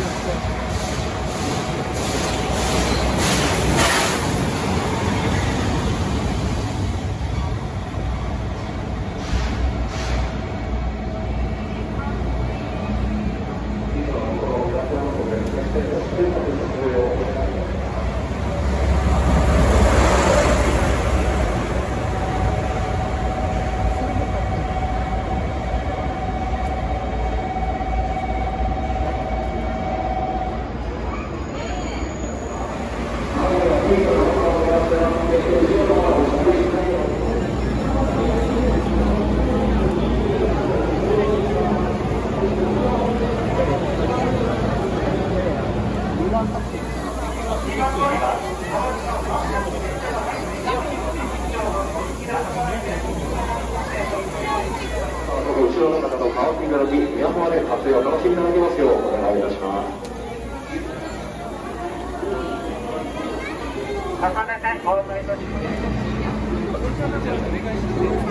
Yeah. 後ろの方とカーティングの木、宮浜で撮影を楽しみいただきますようお願いいたします。重ねてお願いいたします。